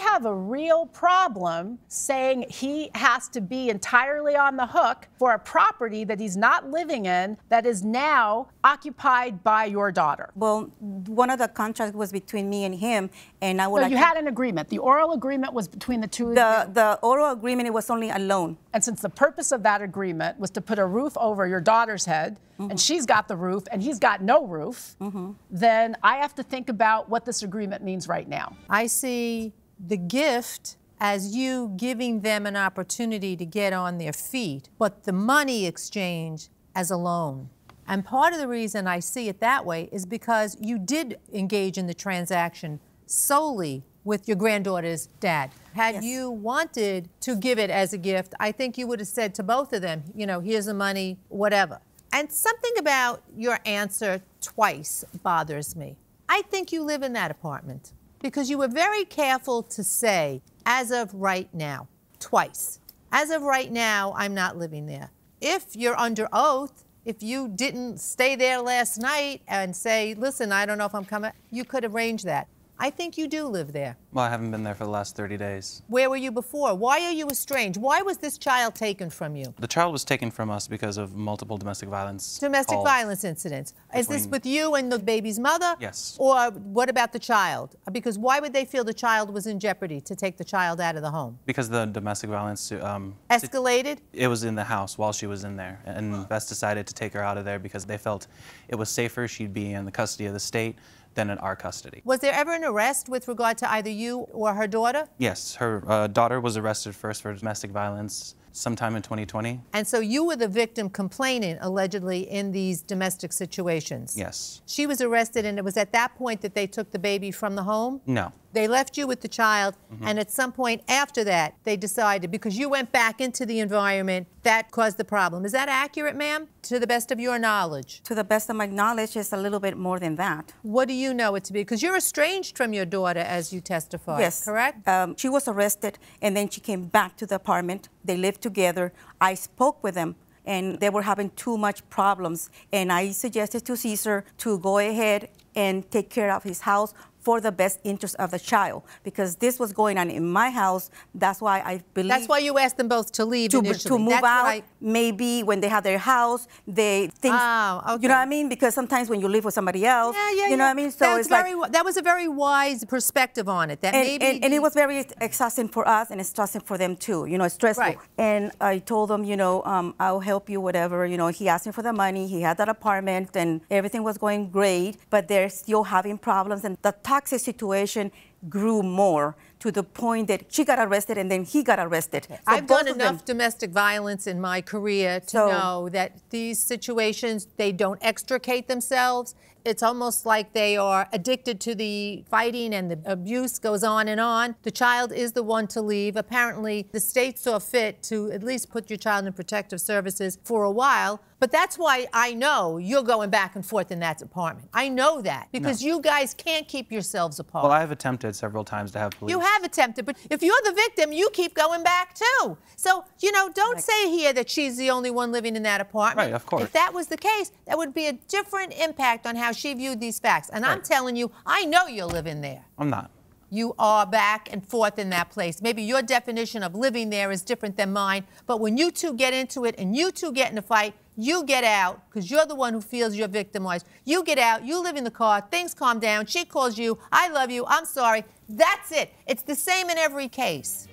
have a real problem saying he has to be entirely on the hook for a property that he's not living in that is now occupied by your daughter. Well, one of the contracts was between me and him, and I would. So like you to- had an agreement. The oral agreement was between the two of the you. the oral agreement. It was only a loan. And since the purpose of that agreement was to put a roof over your daughter's head, and mm-hmm. she's got the roof and he's got no roof, mm-hmm. then I have to think about what this agreement means right now. I see the gift as you giving them an opportunity to get on their feet, but the money exchange as a loan. And part of the reason I see it that way is because you did engage in the transaction solely with your granddaughter's dad. Had Yes. you wanted to give it as a gift, I think you would have said to both of them, you know, here's the money, whatever. And something about your answer twice bothers me. I think you live in that apartment because you were very careful to say, as of right now, twice. As of right now, I'm not living there. If you're under oath, if you didn't stay there last night and say, listen, I don't know if I'm coming, you could arrange that. I think you do live there. Well, I haven't been there for the last 30 days. Where were you before? Why are you estranged? Why was this child taken from you? The child was taken from us because of multiple domestic violence. Domestic violence incidents. Is this with you and the baby's mother? Yes. Or what about the child? Because why would they feel the child was in jeopardy to take the child out of the home? Because the domestic violence um, Escalated? it was in the house while she was in there. And Vest decided to take her out of there because they felt it was safer she'd be in the custody of the state than in our custody. Was there ever an arrest with regard to either you or her daughter? Yes, her uh, daughter was arrested first for domestic violence sometime in 2020. And so you were the victim complaining allegedly, in these domestic situations? Yes. She was arrested, and it was at that point that they took the baby from the home? No. They left you with the child, Mm-hmm. and at some point after that, they decided because you went back into the environment, that caused the problem. Is that accurate, ma'am? To the best of your knowledge. To the best of my knowledge, it's a little bit more than that. What do you know it to be? Because you're estranged from your daughter, as you testified. Yes. Correct? Um, she was arrested, and then she came back to the apartment. They lived together. I spoke with them, and they were having too much problems. And I suggested to Cesar to go ahead and take care of his house for the best interest of the child, because this was going on in my house. That's why I believe That's why you asked them both to leave to, initially. to move That's out. I- maybe when they have their house, they think. Oh, okay. You know what I mean? Because sometimes when you live with somebody else, Yeah, yeah, you yeah. know what I mean. So That's it's like. very, wi- that was a very wise perspective on it. That and, maybe and, and it was very exhausting for us and exhausting for them too, you know, stressful. Right. And I told them, you know, um, I'll help you, whatever. You know, he asked me for the money. He had that apartment and everything was going great, but they're still having problems. And the toxic situation grew more to the point that she got arrested and then he got arrested. So I've done of them- enough domestic violence in my career to So- know that these situations they don't extricate themselves. It's almost like they are addicted to the fighting and the abuse goes on and on. The child is the one to leave. Apparently, the state saw fit to at least put your child in protective services for a while. But that's why I know you're going back and forth in that apartment. I know that because you guys can't keep yourselves apart. Well, I have attempted several times to have police. You have attempted, but if you're the victim, you keep going back too. So, you know, don't say here that she's the only one living in that apartment. Right, of course. If that was the case, that would be a different impact on how she viewed these facts. And I'm telling you, I know you're living there. I'm not. You are back and forth in that place. Maybe your definition of living there is different than mine, but when you two get into it and you two get in a fight, you get out because you're the one who feels you're victimized. You get out, you live in the car, things calm down. She calls you, I love you, I'm sorry. That's it. It's the same in every case.